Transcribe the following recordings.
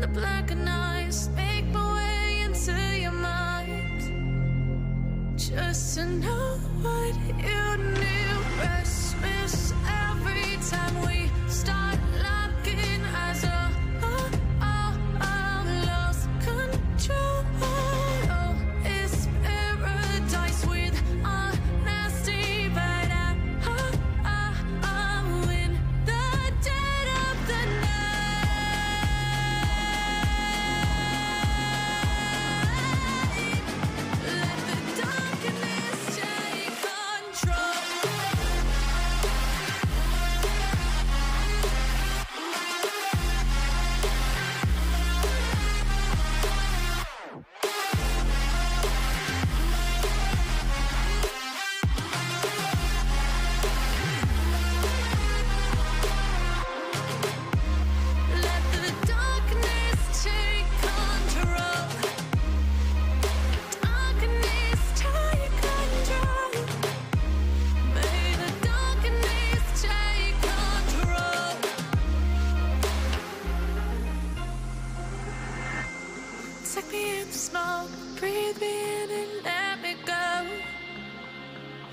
the Make my way into your mind. Just to know what you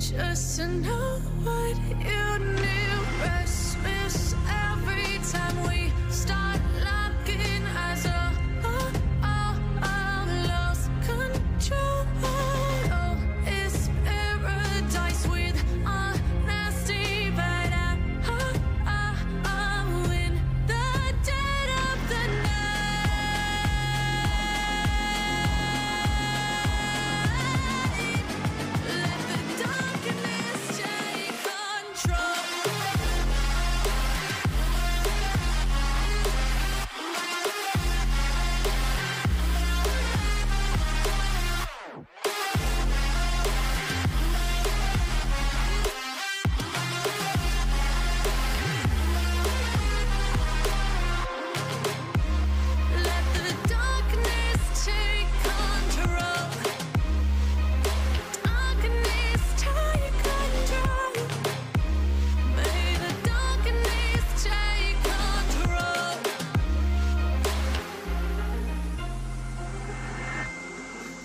just to know what you knew. Restless every time we.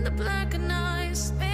In the black and night.